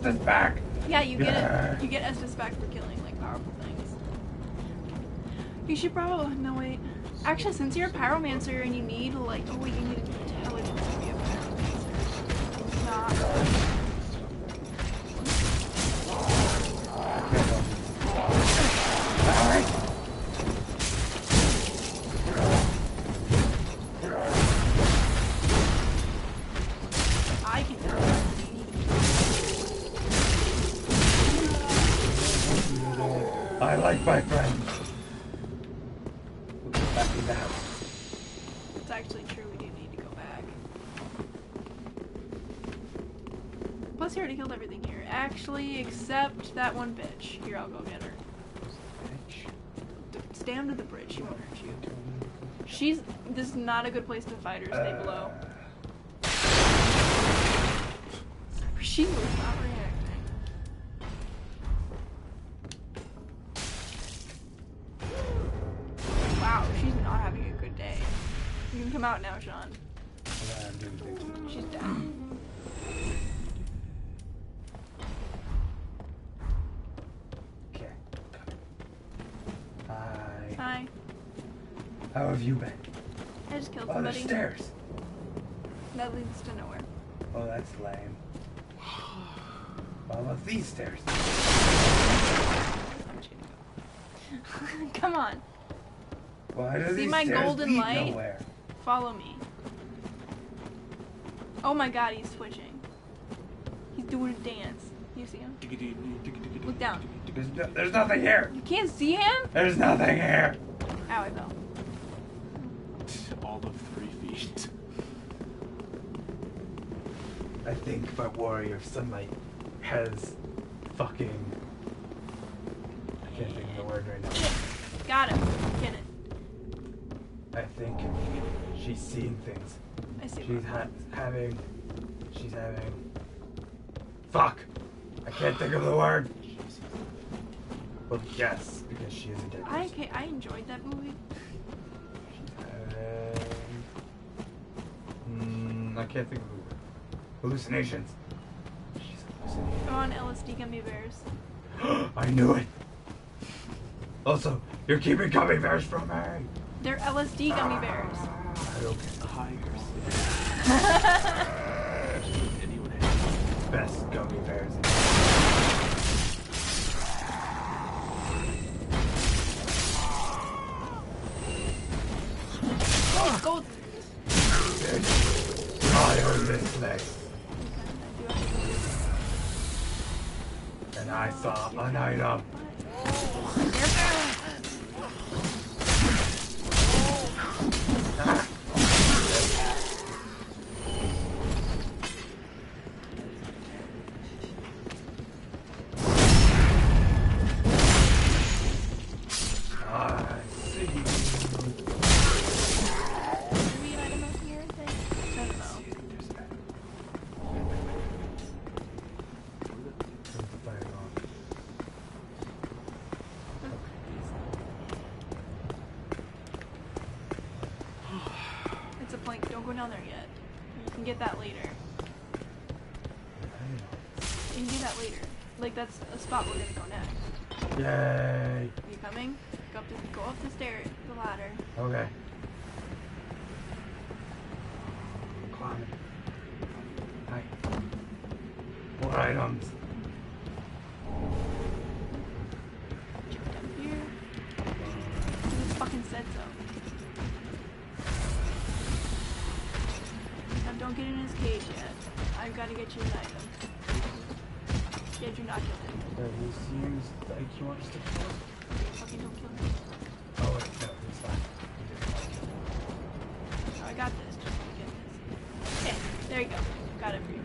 Estus back. Yeah, you get Yeah. it. You get Estus back for killing like powerful things. You should probably no wait. Actually, since you're a pyromancer and you need like oh wait, you need except that one bitch. Here, I'll go get her. D- Stay under the bridge. She won't hurt you. She's. This is not a good place to fight her. Stay uh. below. She was not reacting. Wow, she's not having a good day. You can come out now, Sean. Yeah, I'm doing things. She's dead. Okay. Hi. Hi. How have you been? I just killed Oh, the somebody. stairs. That leads to nowhere. Oh, that's lame. What about these stairs? I'm just gonna go. Come on, Why do See these my stairs golden light? nowhere? follow me. Oh my god, he's switching. He's doing a dance. You see him? Look down. There's, no, there's nothing here. You can't see him? There's nothing here. Ow, I fell. All of three feet. I think my warrior of sunlight has fucking. I can't think of the word right now. Got him. Get it. I think she's seeing things. I see. She's ha- having. She's having. Fuck! I can't think of the word! Well, yes, because she is a dead I person. okay, I enjoyed that movie. Can't think of the word. Hallucinations. She's hallucinating. I'm on LSD gummy bears. I knew it! Also, you're keeping gummy bears from me! They're LSD gummy bears. Ah, I don't get. Anyone has best gummy bears. Don't get in his cage yet. I've got to get you an item. Yeah, do not kill him. Yeah, he's used like he wants to kill us. Fucking don't kill him. Oh wait, no, he's fine. Oh, I got this. Just get this. Okay, there you go. Got it for you.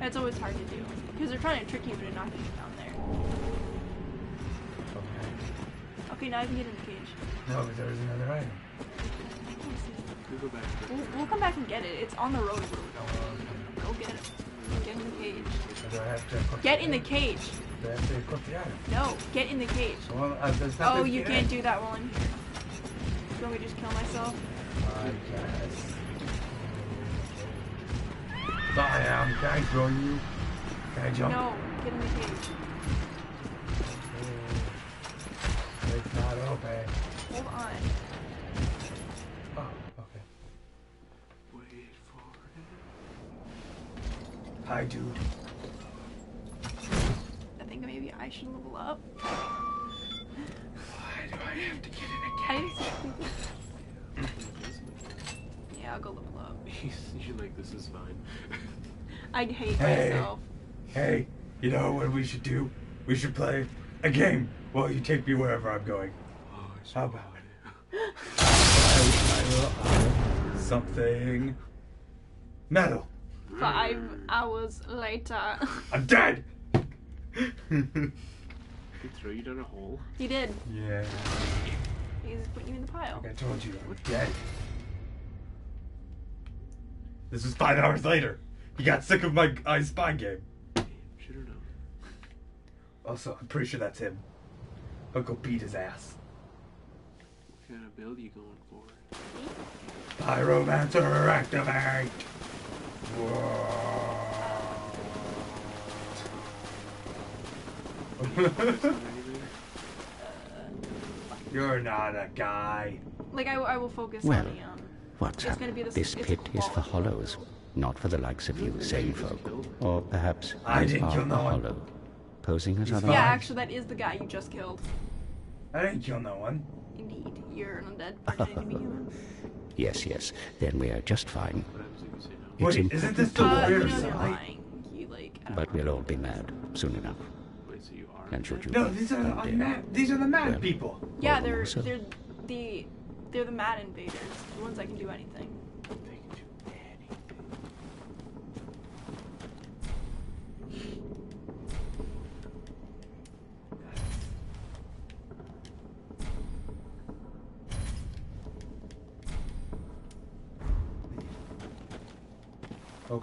That's always hard to do because they're trying to trick you into knocking you down there. Okay. Okay, now you can get in the cage. No, but there's another item. We go back to We'll, we'll come back and get it. It's on the road. Oh, okay. Go get it. Get in the cage. So do I have to equip Get in the cage. Do I have to equip the item? No, get in the cage. Well, uh, Oh, you can't do that while I'm here. Do you want me to just kill myself? I guess. Bam, can I throw you? Can I jump? No, get in the cage. Hey. myself. Hey, you know what we should do? We should play a game while you take me wherever I'm going. Oh, How about I, I will something metal. Five hours later. I'm dead. He threw you down a hole. he did. yeah, He's putting you in the pile. like I told you, I'm dead. This was five hours later. He got sick of my I Spy game. Should have known. Also, I'm pretty sure that's him. I'll go beat his ass. What kind of build are you going for? Pyromancer activate! Whoa. You're not a guy. Like I, I will focus Well, on the um. What's It's up? gonna be this- This pit is for hollows, not for the likes of you sane folk. Or perhaps I you didn't kill no one. hollow, posing as He's other. Yeah, actually, that is the guy you just killed. I didn't kill no one. Indeed, you're an undead pretending to be human. Yes, yes. Then we are just fine. What happens if you say no? It's Wait, isn't this important the Uh, to you warrior know learn. you're side? You like. But we'll all be mad soon enough. Wait, so you are? And should you No, these are the mad. These are the mad Well. people. Yeah, they're they're the they're the mad invaders, the ones that can do anything.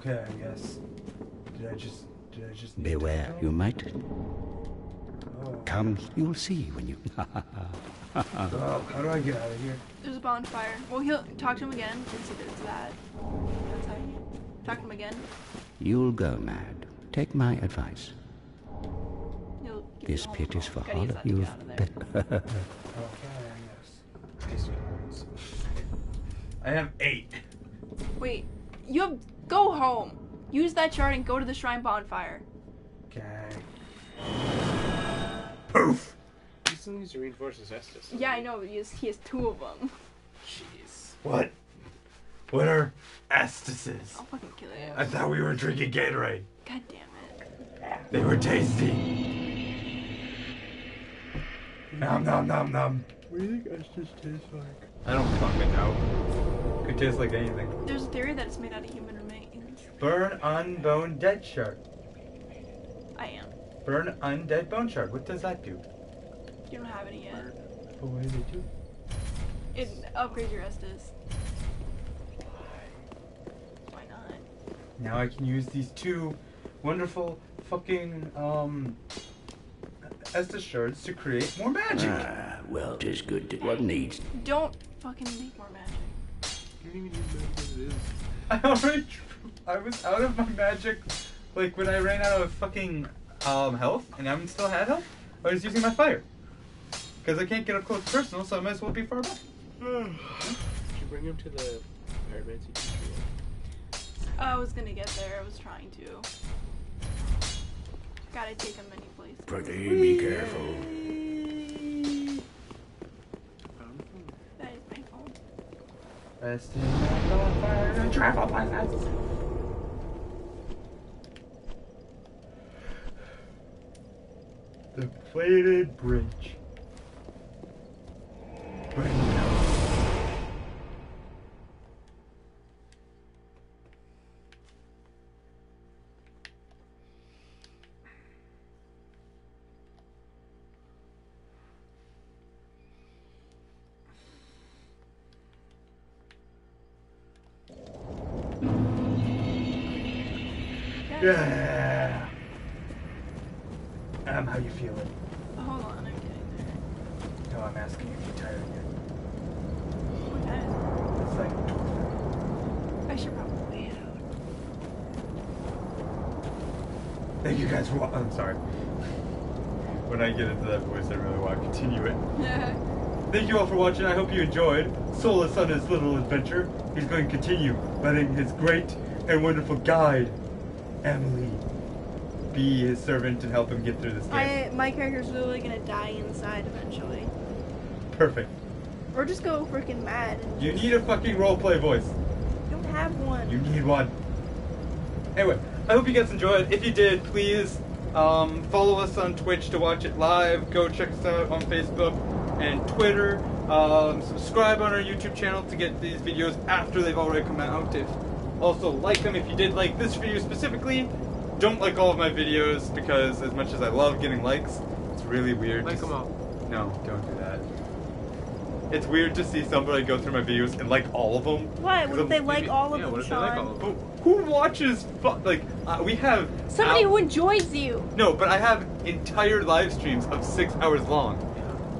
Okay, I guess. Did I just? Did I just? need to Beware, you might Oh. come. You'll see when you. Oh, how do I get out of here? There's a bonfire. Well, he'll talk to him again and see that it's that. That's how you talk to him again. You'll go mad. Take my advice. He'll This pit is for Gotta use hollow. that to get You've. out. Okay, I guess. I have eight. Wait, you have go home. Use that chart and go to the shrine bonfire. Okay. Poof. He still needs to reinforce his Estus. Yeah, I know. But he has he has two of them. Jeez. What? What are estices? I'll fucking kill you. I thought we were drinking Gatorade. God damn it. They were tasty. Nom nom nom nom. What do you think Estus tastes like? I don't fucking know. Could taste like anything. There's a theory that it's made out of human remains. Burn unboned dead shard. I am. Burn undead bone shard. What does that do? You don't have any yet. Oh, what does it do? It upgrades your Estus. Why Why not? Now I can use these two wonderful fucking um Estus shards to create more magic. Ah, well, 'tis good to what needs. Don't fucking make more magic. You don't even need magic as it is. I already I was out of my magic like when I ran out of fucking um health and I am still had health. I was using my fire. Because I can't get up close personal, so I might as well be far back. Did you bring him to the pyromancy? I was gonna get there. I was trying to. Gotta take him many places. Prithee, be careful. That is my phone. Resting on fire and travel plans. The bridge. Thank you guys for wa- I'm sorry. When I get into that voice, I really want to continue it. Thank you all for watching. I hope you enjoyed Solis on his little adventure. He's going to continue letting his great and wonderful guide, Emily, be his servant and help him get through this game. I my character's literally gonna die inside eventually, Perfect. or just go freaking mad. And You need a fucking roleplay voice. don't have one. You need one. Anyway, I hope you guys enjoyed. If you did, please um, follow us on Twitch to watch it live. Go check us out on Facebook and Twitter. Um, subscribe on our YouTube channel to get these videos after they've already come out. If also like them if you did like this video specifically. Don't like all of my videos because as much as I love getting likes, it's really weird. Like to them all. No, don't do that. It's weird to see somebody go through my videos and like all of them. What? What if they like all of yeah, them, what if they like Sean? all of them? but who watches? Fu- like uh, we have Somebody out- who enjoys you. No, but I have entire live streams of six hours long.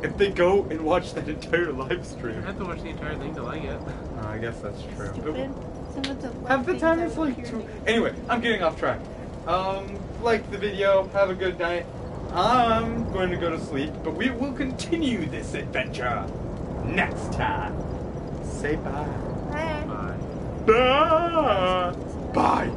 If they go and watch that entire live stream, You stream, have to watch the entire thing to like it. uh, I guess that's true. Stupid. Someone's a Half the time I it's would like two. Anyway, I'm getting off track. Um, like the video. Have a good night. I'm going to go to sleep, but we will continue this adventure next time. Say bye. Bye. Bye. Bye. Bye.